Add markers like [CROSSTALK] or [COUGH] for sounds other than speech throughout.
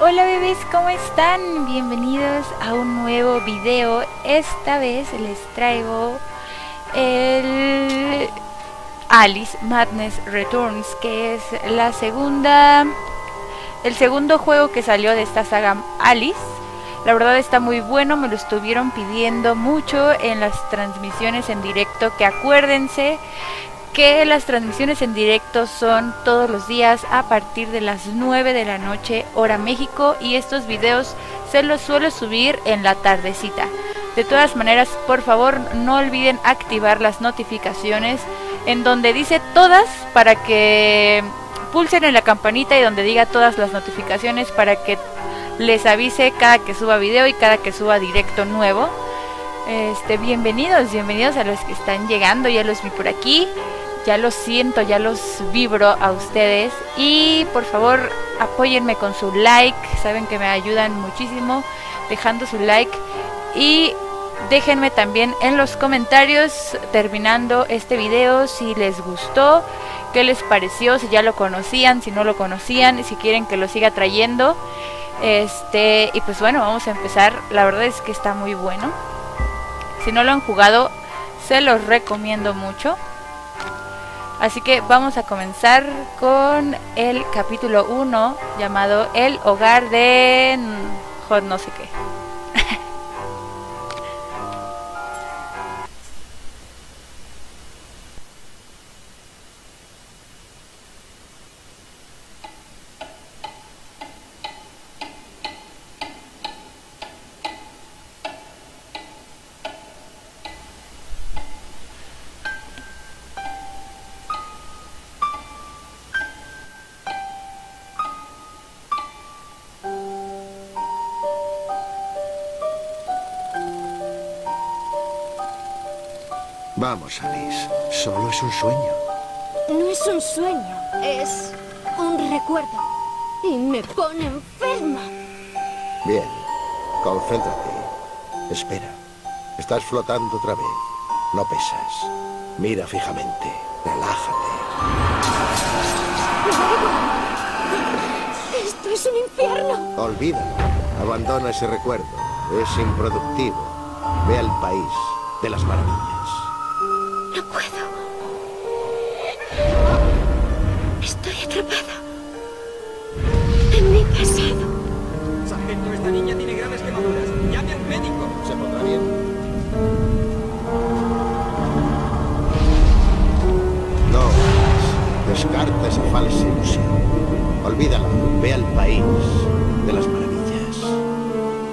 Hola bebés, ¿cómo están? Bienvenidos a un nuevo video. Esta vez les traigo el Alice Madness Returns, que es la segunda el segundo juego que salió de esta saga Alice. La verdad está muy bueno, me lo estuvieron pidiendo mucho en las transmisiones en directo, que acuérdense que las transmisiones en directo son todos los días a partir de las 9 de la noche hora México y estos videos se los suelo subir en la tardecita. De todas maneras, por favor, no olviden activar las notificaciones en donde dice todas para que pulsen en la campanita y donde diga todas las notificaciones para que les avise cada que suba video y cada que suba directo nuevo. Este, bienvenidos, bienvenidos a los que están llegando, ya los vi por aquí ya los siento, ya los vibro a ustedes y por favor apóyenme con su like, saben que me ayudan muchísimo dejando su like y déjenme también en los comentarios terminando este video si les gustó, qué les pareció, si ya lo conocían, si no lo conocían, si quieren que lo siga trayendo. Este, y pues bueno, vamos a empezar. La verdad es que está muy bueno. Si no lo han jugado, se los recomiendo mucho. Así que vamos a comenzar con el capítulo 1 llamado El hogar de... no sé qué. Un sueño, es un recuerdo. Y me pone enferma. Bien, concéntrate. Espera. Estás flotando otra vez. No pesas. Mira fijamente. Relájate. [LAUGHS] Esto es un infierno. Olvídalo. Abandona ese recuerdo. Es improductivo. Ve al país de las maravillas. Olvídala. Ve al país de las maravillas.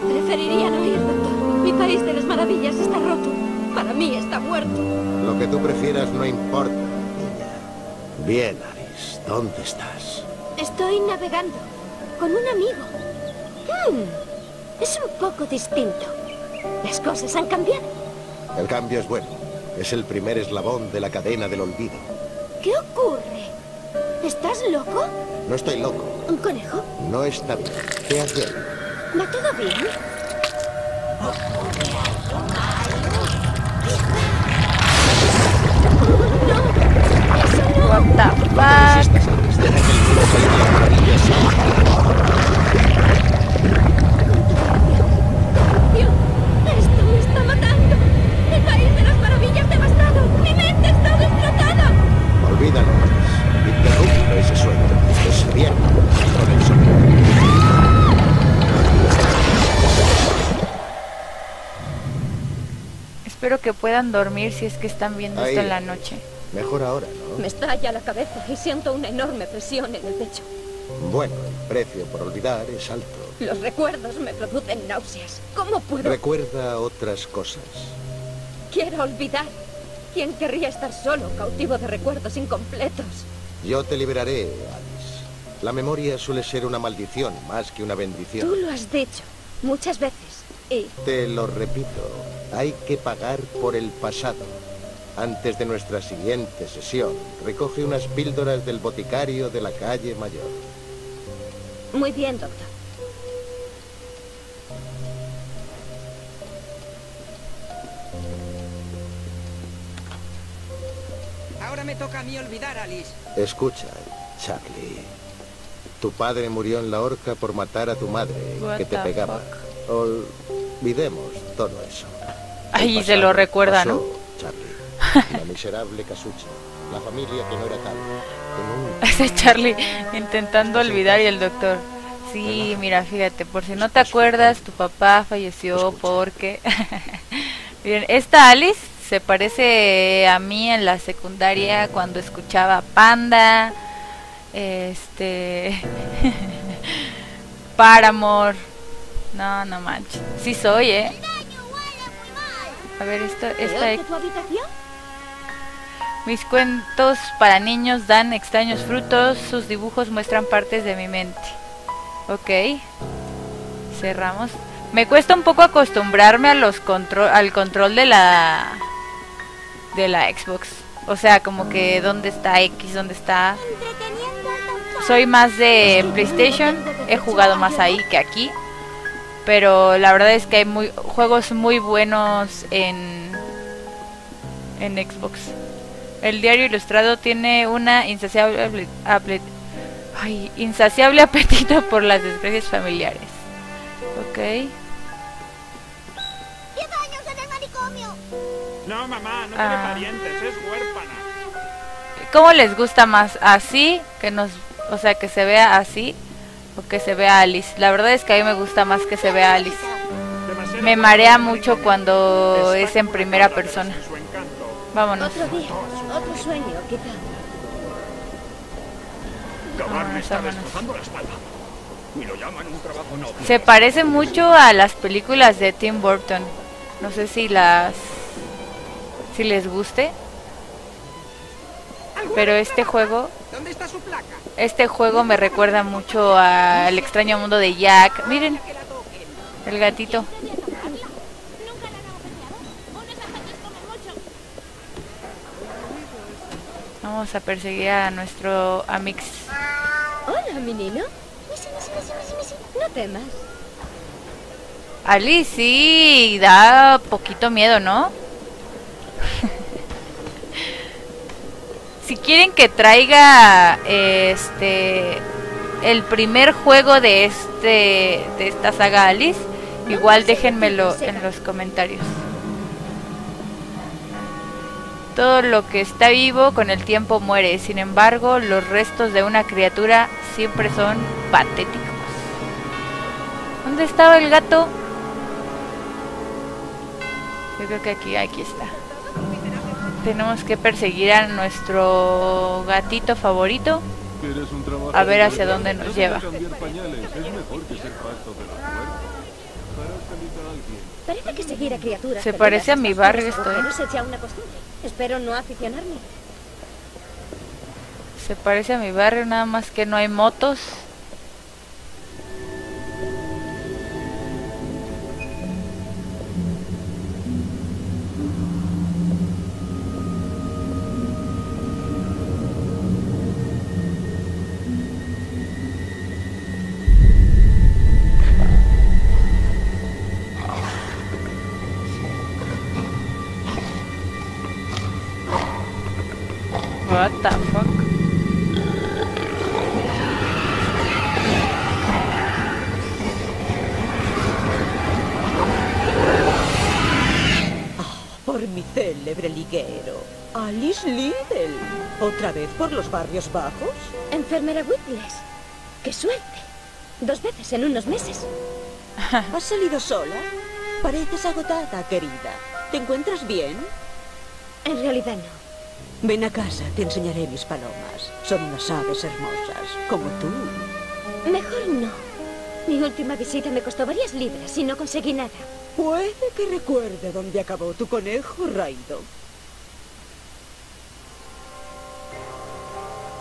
Preferiría no ir, doctor. Mi país de las maravillas está roto. Para mí está muerto. Lo que tú prefieras no importa, niña. Bien, Alice. ¿Dónde estás? Estoy navegando con un amigo. Hmm, es un poco distinto. Las cosas han cambiado. El cambio es bueno. Es el primer eslabón de la cadena del olvido. ¿Qué ocurre? ¿Estás loco? No estoy loco. ¿Un conejo? No está bien. ¿Qué hace? ¿Va todo bien? What the Dios, esto me está matando. El país de las maravillas devastado. Mi mente está destrozada. Olvídalo. Interrumpe ese sueño. Es bien con el sonido. Espero que puedan dormir si es que están viendo Ahí. esto en la noche. Mejor ahora, ¿no? Me estalla la cabeza y siento una enorme presión en el pecho. Bueno, el precio por olvidar es alto. Los recuerdos me producen náuseas. ¿Cómo puedo? Recuerda otras cosas. Quiero olvidar. ¿Quién querría estar solo, cautivo de recuerdos incompletos? Yo te liberaré. La memoria suele ser una maldición más que una bendición. Tú lo has dicho muchas veces. Y Te lo repito, hay que pagar por el pasado. Antes de nuestra siguiente sesión, recoge unas píldoras del boticario de la calle Mayor. muy bien, doctor. Ahora me toca a mí olvidar, Alice. Escucha, Charlie. Tu padre murió en la horca por matar a tu madre, What que te pegaba. Olvidemos todo eso. Ay, se lo recuerda, pasó, ¿no? Charlie. [LAUGHS] La miserable casucha. La familia que no era tal. [LAUGHS] Ese Charlie intentando olvidar y el doctor. Sí, mira, fíjate, por si no te acuerdas, tu papá falleció porque... [LAUGHS] Miren, esta Alice se parece a mí en la secundaria cuando escuchaba Panda, este... [LAUGHS] Paramore. No, no manches. Sí soy, ¿eh? A ver, esto, esta... ¿Peor que tu habitación? Mis cuentos para niños dan extraños frutos, sus dibujos muestran partes de mi mente. Ok. Cerramos. Me cuesta un poco acostumbrarme a los control al control de la de la Xbox. O sea, como que dónde está X, dónde está. Soy más de PlayStation, he jugado más ahí que aquí. Pero la verdad es que hay muy juegos muy buenos en en Xbox. El diario ilustrado tiene una insaciable, aple- ay, insaciable [LAUGHS] apetito por las desgracias familiares. Ok. No, mamá, no Ah. tiene parientes, es huérfana. ¿Cómo les gusta más? ¿Así? Que nos, o sea, que se vea así o que se vea Alice. La verdad es que a mí me gusta más que se vea Alice. Me marea mucho cuando es en primera persona. Vámonos. Otro día, otro sueño, quizá. Gabar me está vámonos. destrozando la espalda. Y lo llaman un trabajo noble. Se parece mucho a las películas de Tim Burton. No sé si las si les guste, pero este juego ¿Dónde está su placa? este juego me recuerda mucho al extraño mundo de Jack. Miren, el gatito. Vamos a perseguir a nuestro Amix. Hola, misi. No temas. Ali sí da poquito miedo, ¿no? Si quieren que traiga este el primer juego de este de esta saga Alice, igual déjenmelo en los comentarios. Todo lo que está vivo con el tiempo muere, sin embargo, los restos de una criatura siempre son patéticos. ¿Dónde estaba el gato? Yo creo que aquí, aquí está. Tenemos que perseguir a nuestro gatito favorito. ¿Quieres un trabajo A ver hacia dónde nos No lleva. Parece que seguir a criaturas. Se parece a mi barrio esto, ¿eh? Espero no aficionarme. Se parece a mi barrio, nada más que no hay motos. What the fuck? Por mi célebre liguero, Alice Liddell. ¿Otra vez por los barrios bajos? Enfermera Whitles. ¡Qué suerte! Dos veces en unos meses. [LAUGHS] ¿Has salido sola? Pareces agotada, querida. ¿Te encuentras bien? En realidad no. Ven a casa, te enseñaré mis palomas. Son unas aves hermosas, como tú. Mejor no. Mi última visita me costó varias libras y no conseguí nada. Puede que recuerde dónde acabó tu conejo raído.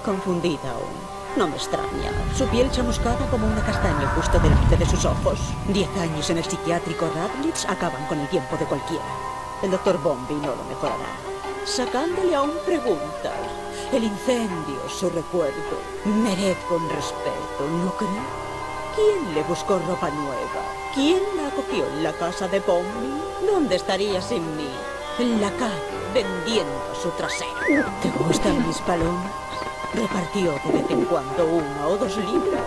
Confundida aún. No me extraña. Su piel chamuscada como una castaña justo delante de sus ojos. Diez años en el psiquiátrico Radlitz acaban con el tiempo de cualquiera. El doctor Bombi no lo mejorará. Sacándole aún preguntas. El incendio, su recuerdo. Merezco un respeto, ¿no cree? ¿Quién le buscó ropa nueva? ¿Quién la acogió en la casa de Bombi? ¿Dónde estaría sin mí? En la calle, vendiendo su trasero. ¿Te gustan mis palomas? Repartió de vez en cuando uno o dos libros.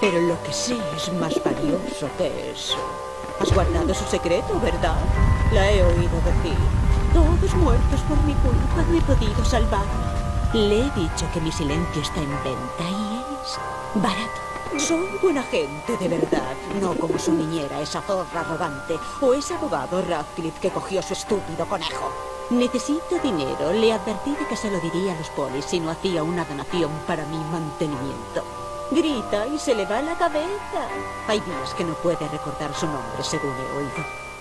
Pero lo que sé es más valioso que eso. Has guardado su secreto, ¿verdad? La he oído decir. Todos muertos por mi culpa, no he podido salvarme. Le he dicho que mi silencio está en venta y es barato. Soy buena gente, de verdad. No como su niñera, esa zorra arrogante. O ese abogado Radcliffe que cogió su estúpido conejo. Necesito dinero. Le advertí de que se lo diría a los polis si no hacía una donación para mi mantenimiento. Grita y se le va la cabeza. Hay días que no puede recordar su nombre, según he oído.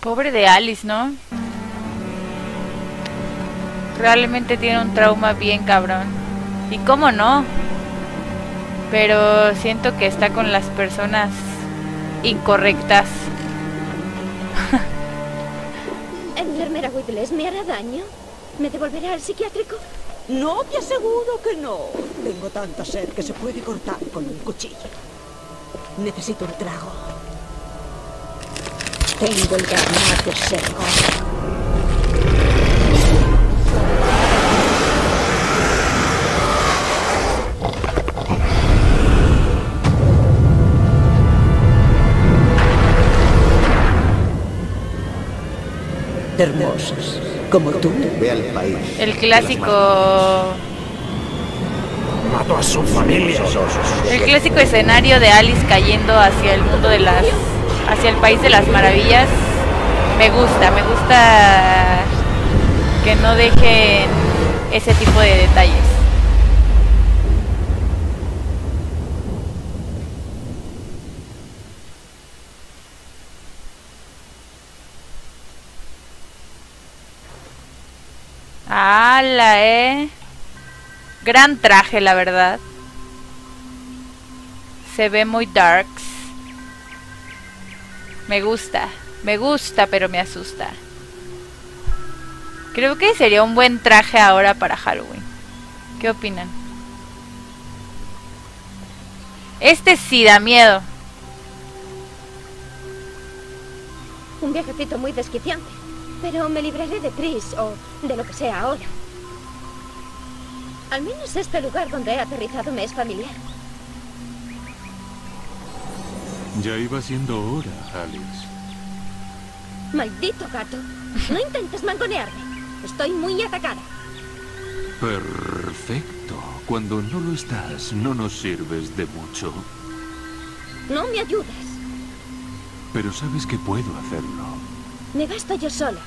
Pobre de Alice, ¿no? Realmente tiene un trauma bien cabrón. ¿Y cómo no? Pero siento que está con las personas incorrectas. [LAUGHS] ¿Enfermera Whittles me hará daño? ¿Me devolverá al psiquiátrico? No te aseguro que no. Tengo tanta sed que se puede cortar con un cuchillo. Necesito un trago. Tengo el garnate seco. Hermosas, como tú. Ve al país. El clásico... Mató a su familia. El clásico escenario de Alice cayendo hacia el mundo de las... hacia el país de las maravillas. Me gusta, me gusta que no dejen ese tipo de detalles. ¡Hala, eh! Gran traje, la verdad. Se ve muy darks. Me gusta, me gusta, pero me asusta. Creo que sería un buen traje ahora para Halloween. ¿Qué opinan? Este sí da miedo. Un viajecito muy desquiciante. Pero me libraré de Tris o de lo que sea ahora. Al menos este lugar donde he aterrizado me es familiar. Ya iba siendo hora, Alice. Maldito gato. No intentes mangonearme. Estoy muy atacada. Perfecto. Cuando no lo estás, no nos sirves de mucho. No me ayudas. Pero sabes que puedo hacerlo. Me basto yo sola.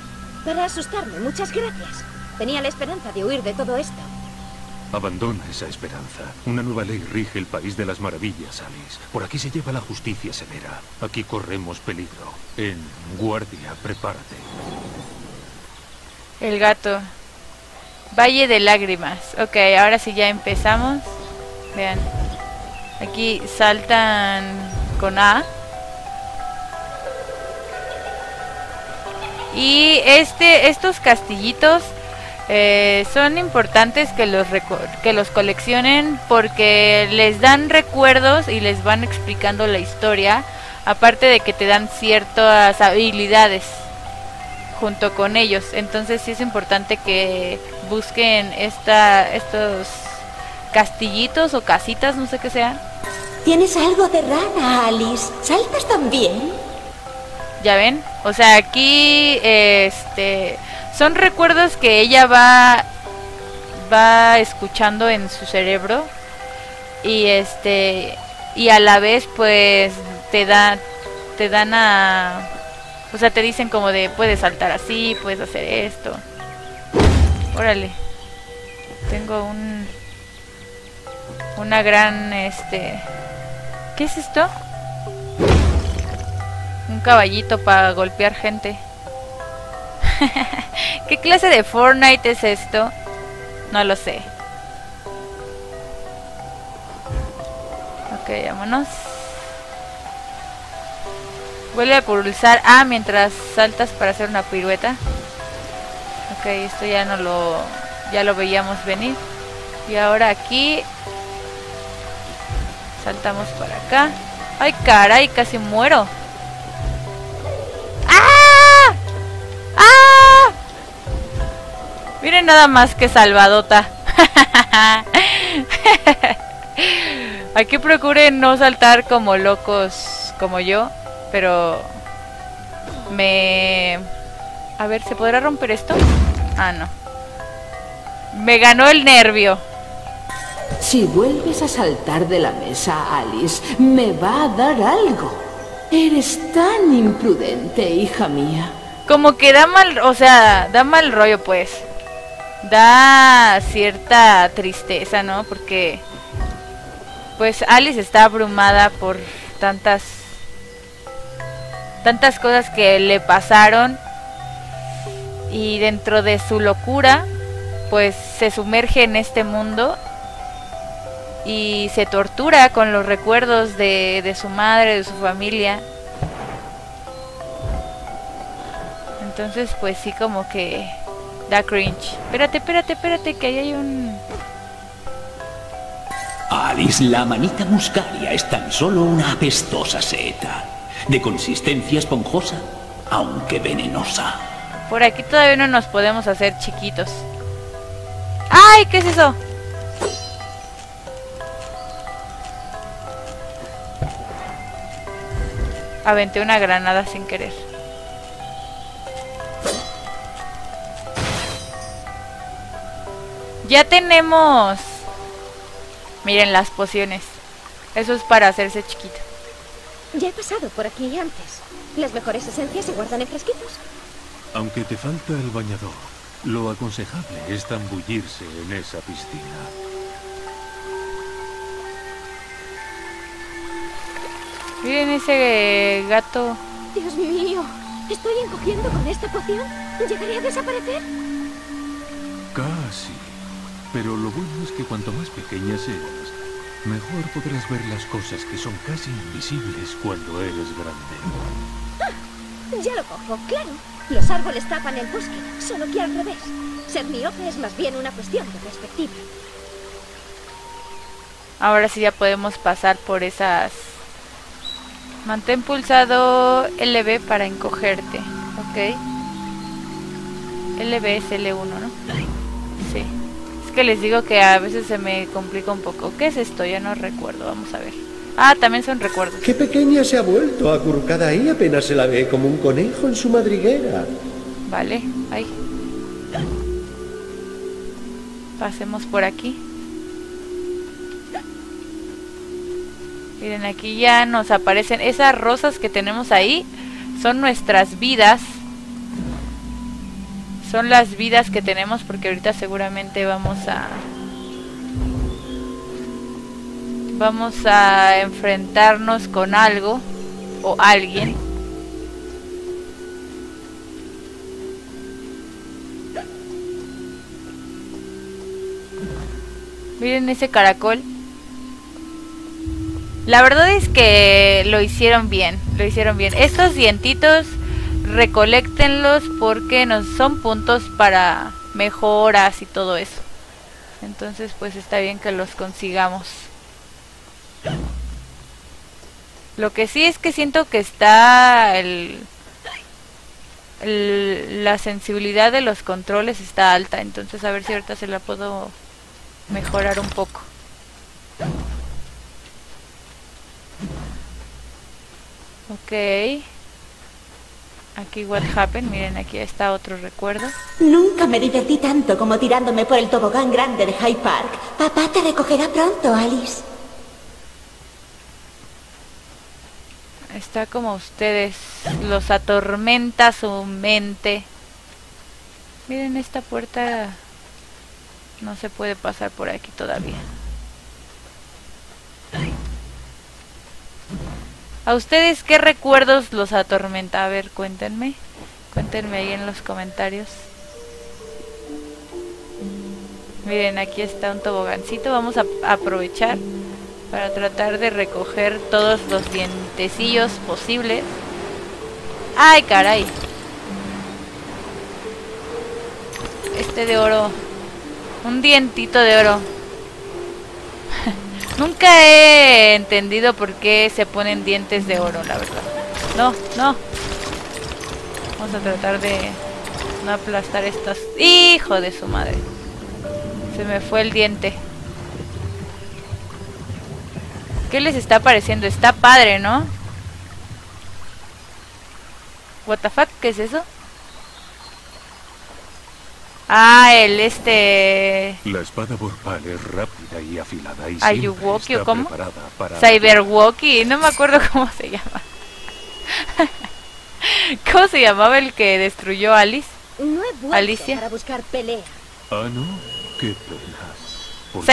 Para asustarme, muchas gracias. Tenía la esperanza de huir de todo esto. Abandona esa esperanza. Una nueva ley rige el país de las maravillas, Alice. Por aquí se lleva la justicia severa. Aquí corremos peligro. En guardia, prepárate. El gato. Valle de lágrimas. Ok, ahora sí ya empezamos. Vean. Aquí saltan con A. Y este, estos castillitos eh, son importantes que los, que los coleccionen porque les dan recuerdos y les van explicando la historia. Aparte de que te dan ciertas habilidades junto con ellos. Entonces sí es importante que busquen esta, estos castillitos o casitas, no sé qué sea. Tienes algo de rana, Alice. ¿Saltas también? ¿Ya ven? O sea, aquí este son recuerdos que ella va va escuchando en su cerebro y este y a la vez pues te da te dan a o sea, te dicen como de puedes saltar así, puedes hacer esto. Órale. Tengo un una gran este ¿Qué es esto? Un caballito para golpear gente. [LAUGHS] ¿Qué clase de Fortnite es esto? No lo sé. Ok, vámonos. Vuelve a pulsar A mientras saltas para hacer una pirueta. Ok, esto ya no lo... Ya lo veíamos venir. Y ahora aquí... Saltamos para acá. ¡Ay, caray! Casi muero. Miren nada más que salvadota. Aquí procuren no saltar como locos como yo, pero me... A ver, ¿se podrá romper esto? Ah, no. Me ganó el nervio. Si vuelves a saltar de la mesa, Alice, me va a dar algo. Eres tan imprudente, hija mía. Como que da mal, o sea, da mal rollo pues. Da cierta tristeza, ¿no? Porque pues Alice está abrumada por tantas tantas cosas que le pasaron y dentro de su locura pues se sumerge en este mundo y se tortura con los recuerdos de, de su madre, de su familia. Entonces pues sí como que da cringe. Espérate, espérate, espérate, que ahí hay un... Alice, la manita muscaria es tan solo una apestosa seta, de consistencia esponjosa, aunque venenosa. Por aquí todavía no nos podemos hacer chiquitos. ¡Ay! ¿Qué es eso? Aventé una granada sin querer. Ya tenemos... Miren las pociones. Eso es para hacerse chiquito. Ya he pasado por aquí antes. Las mejores esencias se guardan en fresquitos. Aunque te falta el bañador, lo aconsejable es zambullirse en esa piscina. Miren ese gato. Dios mío, ¿estoy encogiendo con esta poción? ¿Llegaré a desaparecer? Casi. Pero lo bueno es que cuanto más pequeña seas, mejor podrás ver las cosas que son casi invisibles cuando eres grande. Ah, ya lo cojo, claro. Los árboles tapan el bosque, solo que al revés. Ser miope es más bien una cuestión de perspectiva. Ahora sí ya podemos pasar por esas... Mantén pulsado LB para encogerte, ¿ok? LB es L1, ¿no? Que les digo que a veces se me complica un poco. ¿Qué es esto? Ya no recuerdo, vamos a ver. Ah, también son recuerdos. Qué pequeña se ha vuelto, acurrucada ahí, apenas se la ve como un conejo en su madriguera. Vale, ahí. Pasemos por aquí. Miren, aquí ya nos aparecen esas rosas que tenemos ahí. Son nuestras vidas. Son las vidas que tenemos porque ahorita seguramente vamos a... Vamos a enfrentarnos con algo o alguien. Miren ese caracol. La verdad es que lo hicieron bien, lo hicieron bien. Estos dientitos recolectenlos porque nos son puntos para mejoras y todo eso. Entonces pues está bien que los consigamos. Lo que sí es que siento que está el, el, la sensibilidad de los controles está alta, entonces a ver si ahorita se la puedo mejorar un poco. Ok. Aquí what happened, miren aquí está otro recuerdo. Nunca me divertí tanto como tirándome por el tobogán grande de Hyde Park. Papá te recogerá pronto, Alice. Está como ustedes, los atormenta su mente. Miren esta puerta, no se puede pasar por aquí todavía. ¿A ustedes qué recuerdos los atormenta? A ver, cuéntenme. Cuéntenme ahí en los comentarios. Miren, aquí está un tobogancito. Vamos a aprovechar para tratar de recoger todos los dientecillos posibles. ¡Ay, caray! Este de oro. Un dientito de oro. Nunca he entendido por qué se ponen dientes de oro, la verdad. No, no. Vamos a tratar de No aplastar estos. Hijo de su madre. Se me fue el diente. ¿Qué les está pareciendo? Está padre, ¿no? What the fuck, ¿qué es eso? Ah, el este... La espada Vorpal es rápida y afilada y Ayuwoki, siempre ¿o está cómo? preparada para... Cyberwalkie, no me acuerdo cómo se llama. [LAUGHS] ¿Cómo se llamaba el que destruyó a Alice? No he vuelto Alicia. para buscar pelea. Ah, ¿no? Qué pena.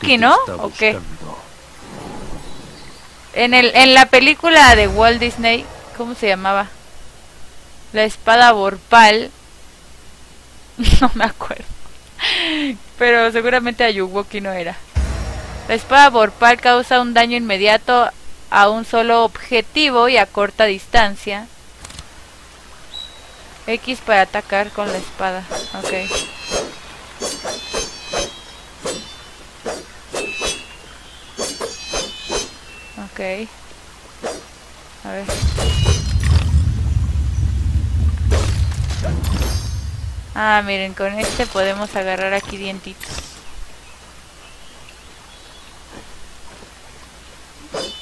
Que ¿no? ¿O qué? En, el, en la película de Walt Disney, ¿cómo se llamaba? La espada Vorpal. [LAUGHS] No me acuerdo. Pero seguramente Ayuwoki no era. La espada Vorpal causa un daño inmediato a un solo objetivo y a corta distancia. X para atacar con la espada. Ok. Ok. A ver. Ah, miren, con este podemos agarrar aquí dientitos.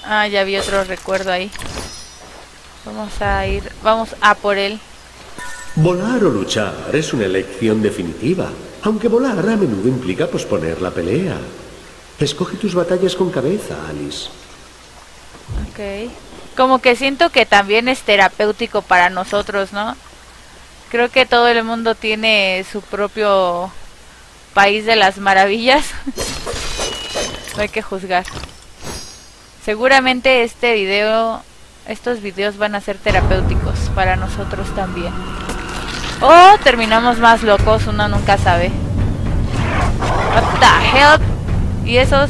Ah, ya vi otro recuerdo ahí. Vamos a ir, vamos a por él. Volar o luchar es una elección definitiva, aunque volar a menudo implica posponer la pelea. Escoge tus batallas con cabeza, Alice. Ok. Como que siento que también es terapéutico para nosotros, ¿no? Creo que todo el mundo tiene su propio país de las maravillas. [LAUGHS] no hay que juzgar. Seguramente este video, estos videos van a ser terapéuticos para nosotros también. O terminamos más locos, uno nunca sabe. What the hell? Y esos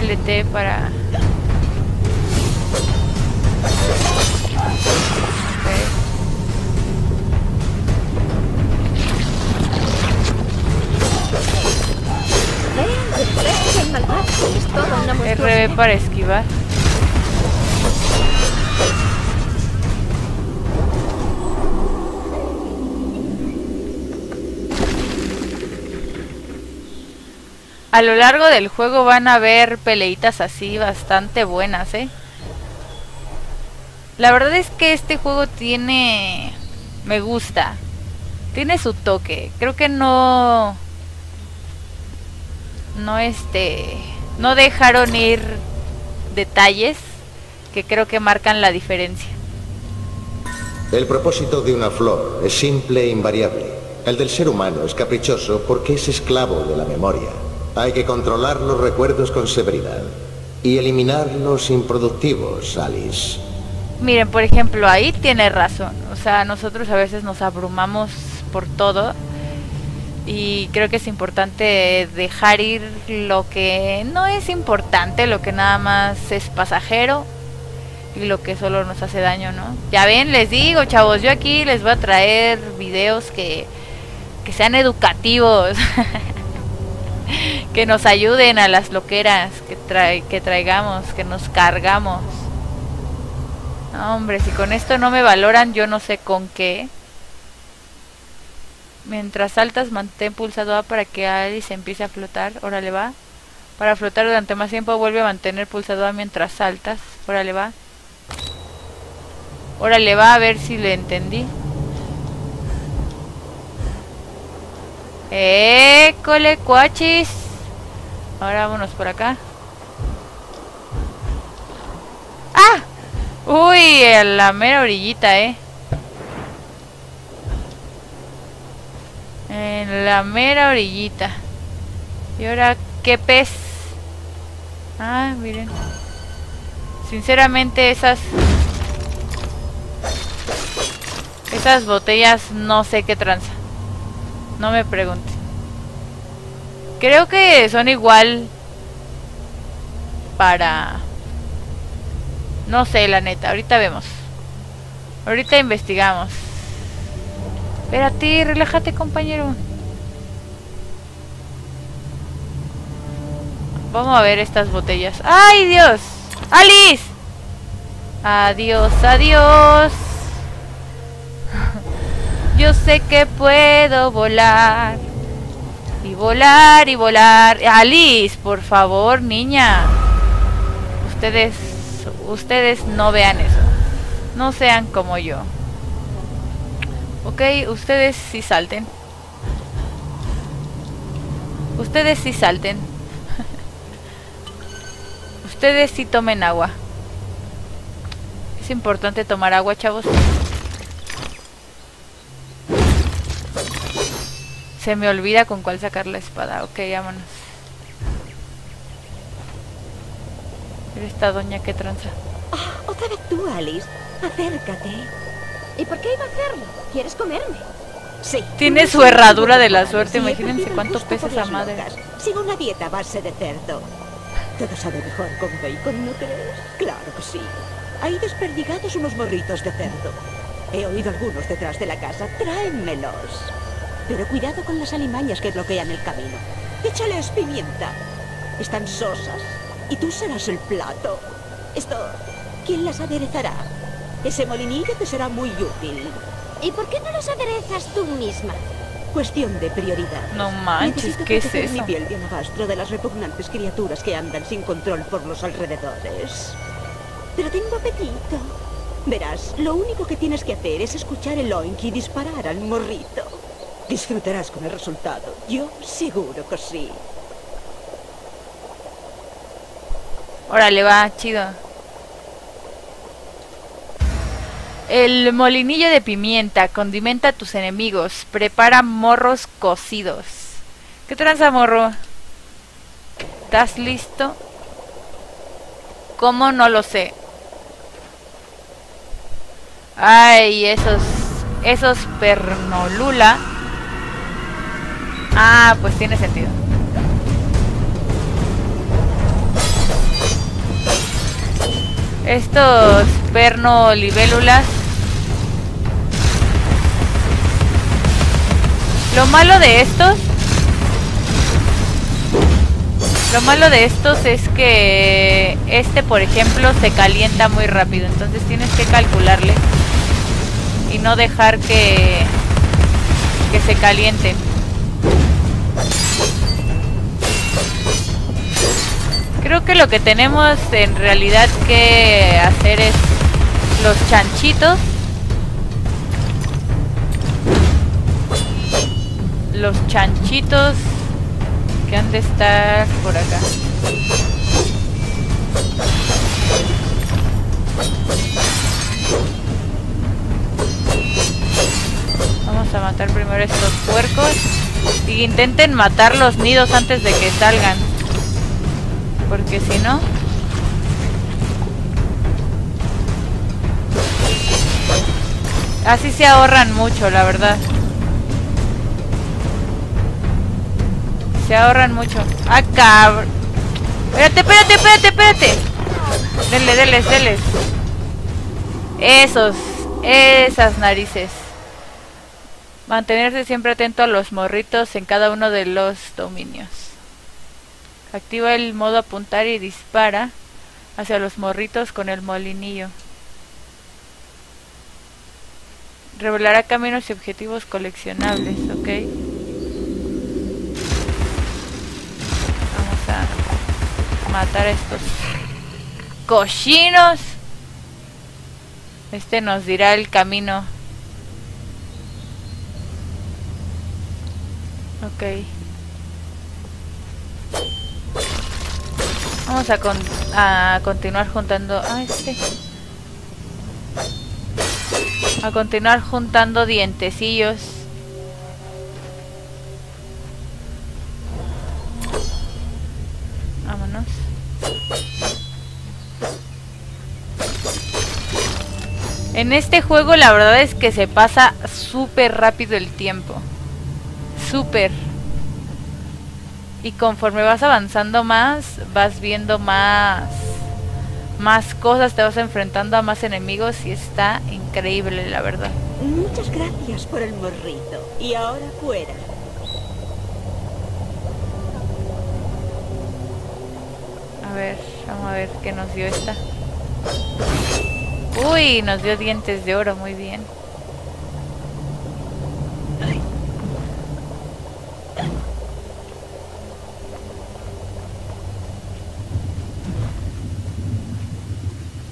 LT para RB para esquivar. A lo largo del juego van a ver peleitas así bastante buenas, ¿eh? La verdad es que este juego tiene... Me gusta. Tiene su toque. Creo que no... No este... No dejaron ir detalles que creo que marcan la diferencia. El propósito de una flor es simple e invariable. El del ser humano es caprichoso porque es esclavo de la memoria. Hay que controlar los recuerdos con severidad y eliminar los improductivos, Alice. Miren, por ejemplo, ahí tiene razón. O sea, nosotros a veces nos abrumamos por todo y creo que es importante dejar ir lo que no es importante, lo que nada más es pasajero y lo que solo nos hace daño, ¿no? Ya ven, les digo, chavos, yo aquí les voy a traer videos que, que sean educativos, [LAUGHS] que nos ayuden a las loqueras que, trae, que traigamos, que nos cargamos. Hombre, si con esto no me valoran, yo no sé con qué. Mientras saltas, mantén pulsado A para que Alice empiece a flotar. Órale, va. Para flotar durante más tiempo, vuelve a mantener pulsado A mientras saltas. Órale, va. Órale, va a ver si le entendí. ¡École, cuachis! Ahora vámonos por acá. ¡Ah! Uy, en la mera orillita, eh. En la mera orillita. ¿Y ahora qué pez? Ah, miren. Sinceramente esas... Esas botellas no sé qué tranza. No me pregunte. Creo que son igual para... No sé, la neta. Ahorita vemos. Ahorita investigamos. Espérate, relájate, compañero. Vamos a ver estas botellas. ¡Ay, Dios! ¡Alice! Adiós, adiós. [LAUGHS] Yo sé que puedo volar. Y volar y volar. Alice, por favor, niña. Ustedes, ustedes no vean eso. No sean como yo. Ok, ustedes sí salten. Ustedes sí salten. Ustedes sí tomen agua. Es importante tomar agua, chavos. Se me olvida con cuál sacar la espada. Ok, vámonos. Pero esta doña que tranza. Oh, otra vez tú, Alice. Acércate. ¿Y por qué iba a hacerlo? ¿Quieres comerme? Sí. Tiene su herradura de la suerte. Imagínense cuánto pesa esa madre. Sigo una dieta base de cerdo. Todo sabe mejor con bacon, ¿no crees? Claro que sí. Hay desperdigados unos morritos de cerdo. He oído algunos detrás de la casa. Tráenmelos. Pero cuidado con las alimañas que bloquean el camino. Échales pimienta. Están sosas. Y tú serás el plato. Esto, ¿quién las aderezará? Ese molinillo te será muy útil. ¿Y por qué no los aderezas tú misma? Cuestión de prioridad. No manches, Necesito ¿qué es proteger mi eso? piel de alabastro de las repugnantes criaturas que andan sin control por los alrededores. Pero tengo apetito. Verás, lo único que tienes que hacer es escuchar el oink y disparar al morrito. Disfrutarás con el resultado. Yo seguro que sí. Órale, va, chido. El molinillo de pimienta condimenta a tus enemigos. Prepara morros cocidos. ¿Qué tranza, morro? ¿Estás listo? ¿Cómo? No lo sé. Ay, esos... Esos pernolula. Ah, pues tiene sentido. Estos perno libélulas. Lo malo de estos. Lo malo de estos es que este, por ejemplo, se calienta muy rápido. Entonces tienes que calcularle. Y no dejar que, que se calienten. Creo que lo que tenemos en realidad que hacer es los chanchitos. Los chanchitos que han de estar por acá. Vamos a matar primero estos puercos. Y intenten matar los nidos antes de que salgan. Porque si no... Así se ahorran mucho, la verdad. Se ahorran mucho. ¡Ah, cabrón! Espérate, espérate, espérate, espérate. Denle, denles, denles. Esos. Esas narices. Mantenerse siempre atento a los morritos en cada uno de los dominios. Activa el modo apuntar y dispara hacia los morritos con el molinillo. Revelará caminos y objetivos coleccionables, ok. Vamos a matar a estos cochinos. Este nos dirá el camino. Ok. Vamos a, con- a continuar juntando... Ah, este. A continuar juntando dientecillos. Vámonos. En este juego la verdad es que se pasa súper rápido el tiempo. Súper. Y conforme vas avanzando más, vas viendo más más cosas, te vas enfrentando a más enemigos y está increíble, la verdad. Muchas gracias por el morrito. Y ahora fuera. A ver, vamos a ver qué nos dio esta. Uy, nos dio dientes de oro, muy bien.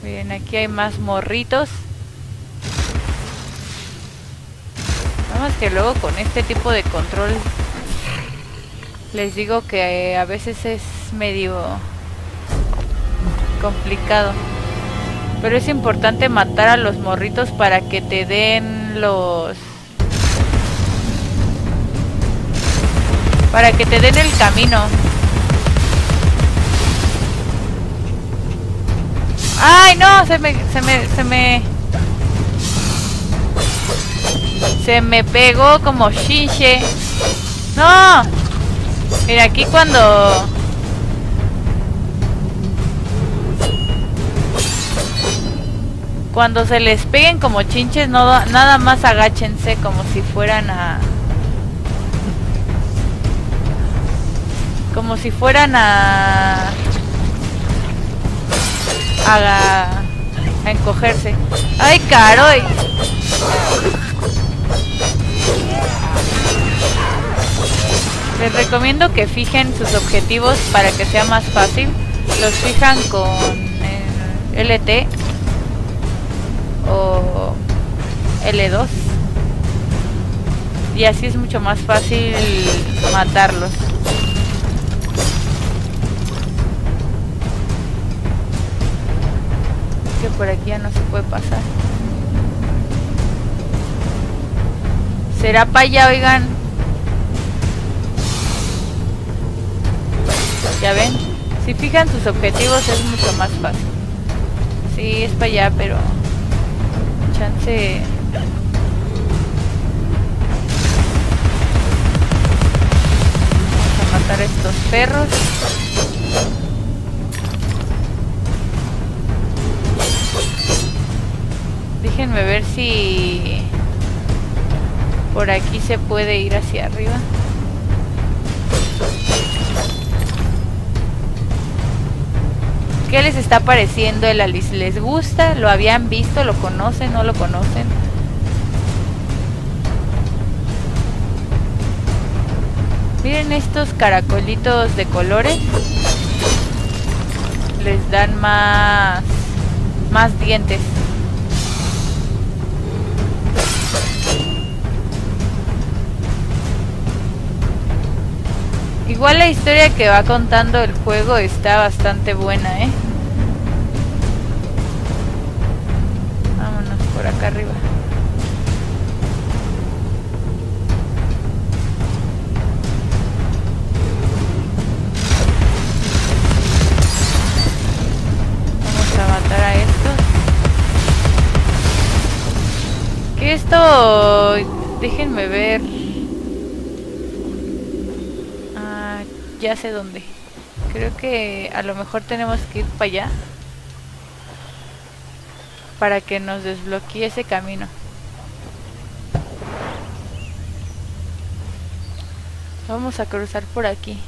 Bien, aquí hay más morritos. Nada más que luego con este tipo de control les digo que eh, a veces es medio complicado. Pero es importante matar a los morritos para que te den los... Para que te den el camino. ¡Ay, no! Se me... Se me... Se me... Se me pegó como shinche. ¡No! Mira, aquí cuando... Cuando se les peguen como chinches, no, nada más agáchense como si fueran a... Como si fueran a... A, a encogerse. ¡Ay, caroy! Les recomiendo que fijen sus objetivos para que sea más fácil. Los fijan con LT o L2 y así es mucho más fácil matarlos. Por aquí ya no se puede pasar. ¿Será para allá, oigan? Ya ven, si fijan sus objetivos es mucho más fácil. Sí, es para allá, pero chance vamos a matar a estos perros déjenme ver si por aquí se puede ir hacia arriba ¿Qué les está pareciendo el Alice? ¿Les gusta? ¿Lo habían visto? ¿Lo conocen? ¿No lo conocen? Miren estos caracolitos de colores. Les dan más más dientes. Igual la historia que va contando el juego está bastante buena, ¿eh? Vámonos por acá arriba. Vamos a matar a estos. ¿Qué esto? Déjenme ver. Ya sé dónde. Creo que a lo mejor tenemos que ir para allá. Para que nos desbloquee ese camino. Vamos a cruzar por aquí.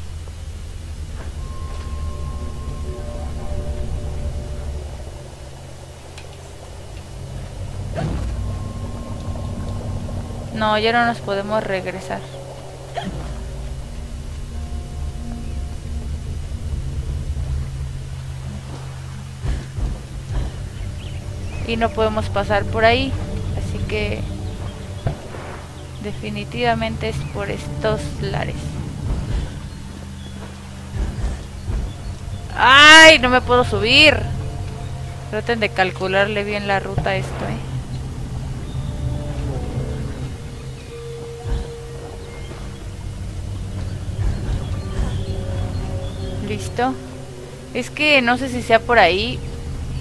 No, ya no nos podemos regresar. Y no podemos pasar por ahí así que definitivamente es por estos lares ¡ay! no me puedo subir traten de calcularle bien la ruta a esto ¿eh? listo es que no sé si sea por ahí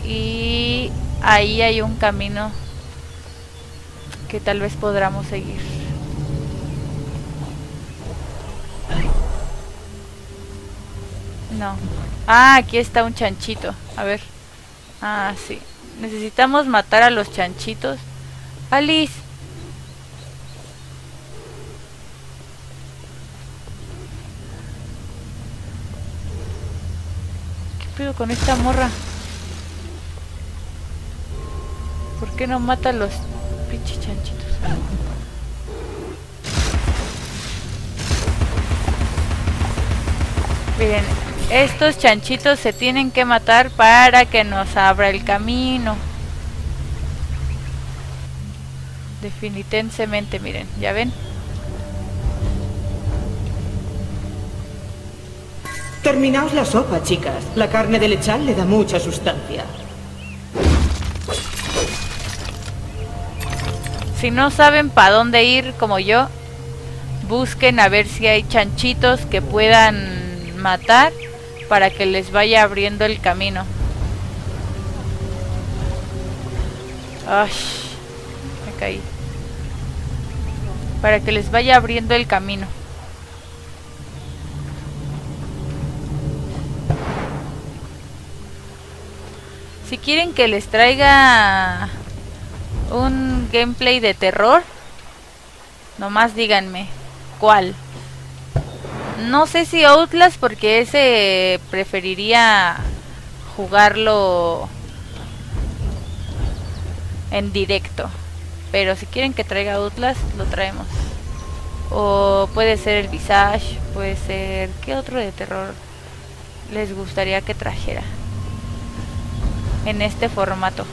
y ahí hay un camino que tal vez podamos seguir. No. Ah, aquí está un chanchito. A ver. Ah, sí. Necesitamos matar a los chanchitos. Alice. ¿Qué pedo con esta morra? ¿Por qué no mata a los pinches chanchitos? Miren, Estos chanchitos se tienen que matar para que nos abra el camino. Definitivamente, miren, ¿ya ven? Terminaos la sopa, chicas. La carne de lechal le da mucha sustancia. Si no saben para dónde ir como yo, busquen a ver si hay chanchitos que puedan matar para que les vaya abriendo el camino. Ay, me caí. Para que les vaya abriendo el camino. Si quieren que les traiga un gameplay de terror, nomás díganme cuál. No sé si Outlast porque ese preferiría jugarlo en directo. Pero si quieren que traiga Outlast, lo traemos. O puede ser el Visage, puede ser... ¿Qué otro de terror les gustaría que trajera? En este formato.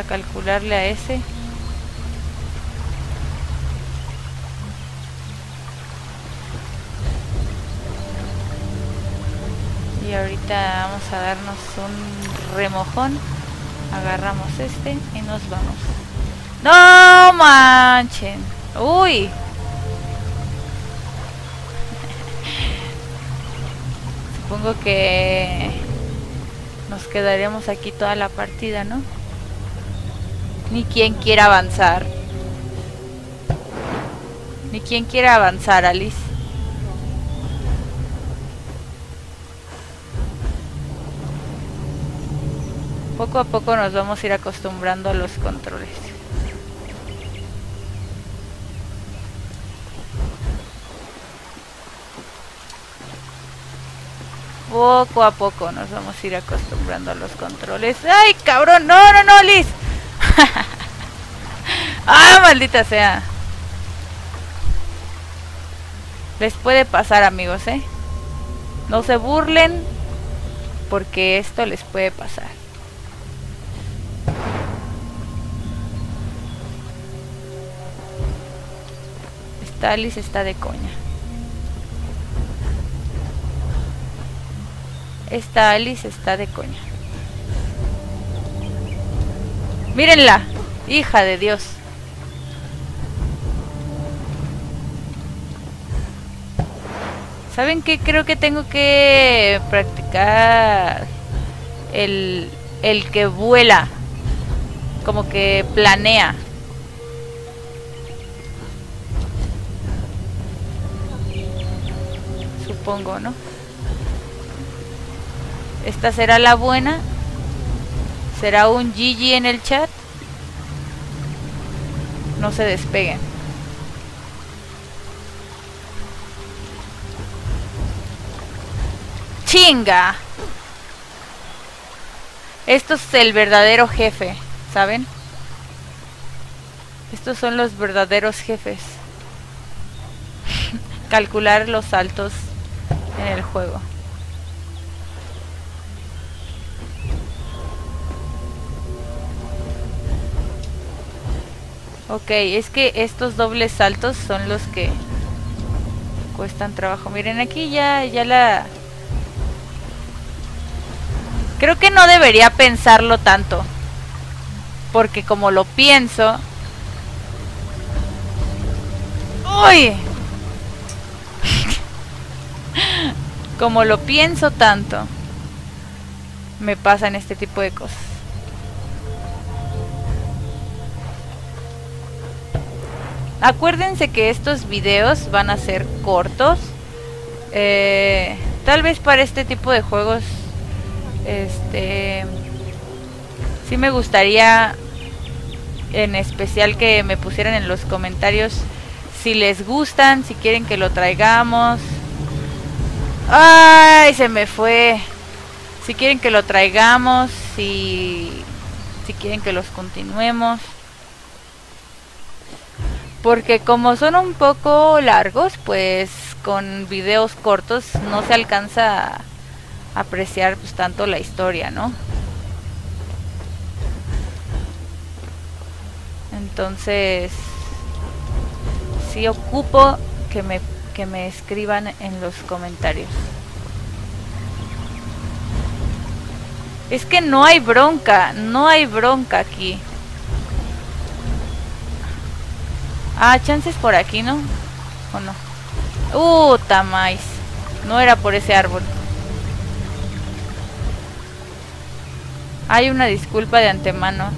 A calcularle a ese. Y ahorita vamos a darnos un remojón. Agarramos este y nos vamos. ¡No manchen! ¡Uy! [LAUGHS] Supongo que nos quedaremos aquí toda la partida, ¿no? Ni quien quiera avanzar. Ni quien quiera avanzar, Alice. Poco a poco nos vamos a ir acostumbrando a los controles. Poco a poco nos vamos a ir acostumbrando a los controles. ¡Ay, cabrón! ¡No, no, no, Liz! [LAUGHS] ¡Ah, maldita sea! Les puede pasar, amigos, ¿eh? No se burlen porque esto les puede pasar. Esta Alice está de coña. Esta Alice está de coña. Mírenla, hija de Dios. ¿Saben qué? Creo que tengo que practicar el, el que vuela. Como que planea. Supongo, ¿no? Esta será la buena. ¿Será un GG en el chat? No se despeguen. ¡Chinga! Esto es el verdadero jefe, ¿saben? Estos son los verdaderos jefes. [LAUGHS] Calcular los saltos en el juego. Ok, es que estos dobles saltos son los que cuestan trabajo. Miren, aquí ya, ya la... Creo que no debería pensarlo tanto. Porque como lo pienso... ¡Uy! [LAUGHS] como lo pienso tanto, me pasan este tipo de cosas. Acuérdense que estos videos van a ser cortos. Eh, tal vez para este tipo de juegos, este, sí me gustaría, en especial que me pusieran en los comentarios si les gustan, si quieren que lo traigamos. Ay, se me fue. Si quieren que lo traigamos, si, si quieren que los continuemos. Porque como son un poco largos, pues con videos cortos no se alcanza a apreciar pues tanto la historia, ¿no? Entonces, sí ocupo que me, que me escriban en los comentarios. Es que no hay bronca, no hay bronca aquí. Ah, chances por aquí, ¿no? ¿O no? Uh, tamais. No era por ese árbol. Hay una disculpa de antemano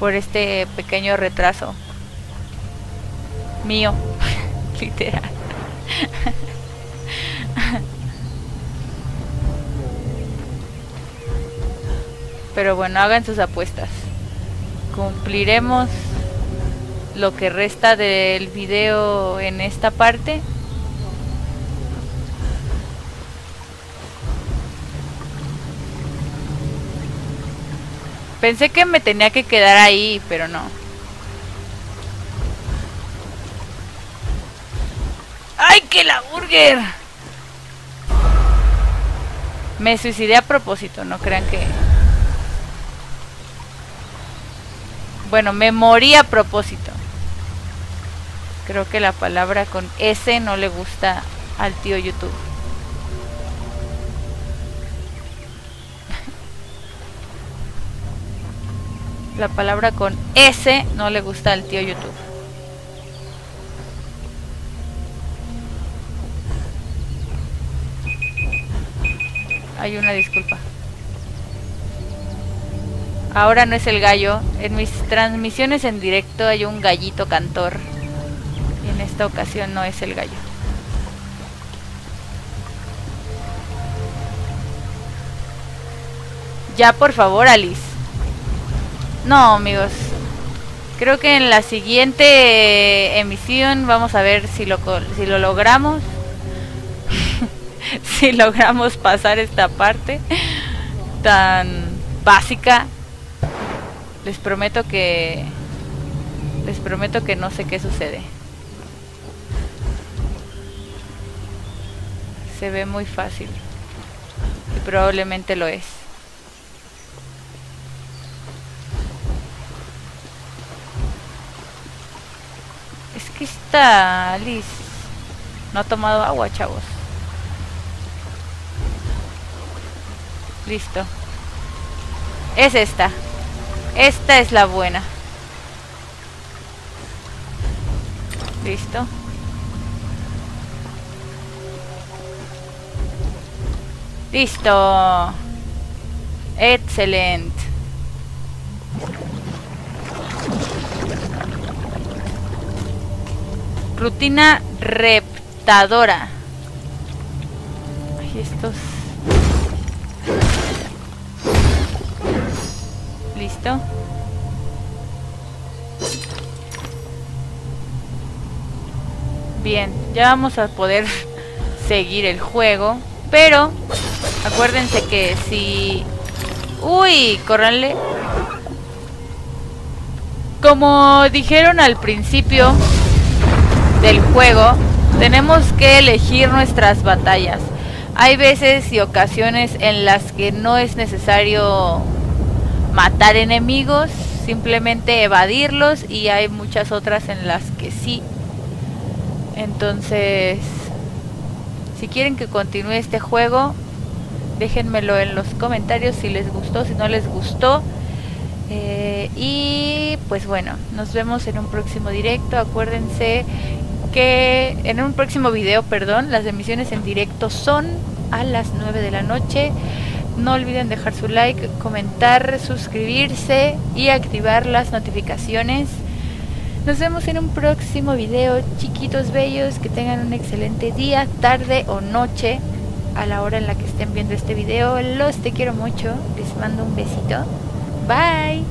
por este pequeño retraso mío, [LAUGHS] literal. Pero bueno, hagan sus apuestas. Cumpliremos lo que resta del video en esta parte. Pensé que me tenía que quedar ahí, pero no. ¡Ay, que la burger! Me suicidé a propósito, no crean que... Bueno, me morí a propósito. Creo que la palabra con S no le gusta al tío YouTube. [LAUGHS] La palabra con S no le gusta al tío YouTube. Hay una disculpa. Ahora no es el gallo. En mis transmisiones en directo hay un gallito cantor. Esta ocasión no es el gallo. Ya, por favor, Alice. No, amigos. Creo que en la siguiente emisión vamos a ver si lo, si lo logramos. [LAUGHS] si logramos pasar esta parte tan básica. Les prometo que... Les prometo que no sé qué sucede. Se ve muy fácil. Y probablemente lo es. Es que está Liz. No ha tomado agua, chavos. Listo. Es esta. Esta es la buena. Listo. Listo. Excelente. Rutina reptadora. Ay, estos... Listo. Bien, ya vamos a poder [LAUGHS] seguir el juego. Pero, acuérdense que si... Uy, córranle. Como dijeron al principio del juego, tenemos que elegir nuestras batallas. Hay veces y ocasiones en las que no es necesario matar enemigos, simplemente evadirlos y hay muchas otras en las que sí. Entonces, si quieren que continúe este juego, déjenmelo en los comentarios si les gustó, si no les gustó. Eh, y pues bueno, nos vemos en un próximo directo. Acuérdense que en un próximo video, perdón, las emisiones en directo son a las 9 de la noche. No olviden dejar su like, comentar, suscribirse y activar las notificaciones. Nos vemos en un próximo video, chiquitos bellos, que tengan un excelente día, tarde o noche a la hora en la que estén viendo este video. Los te quiero mucho, les mando un besito. Bye.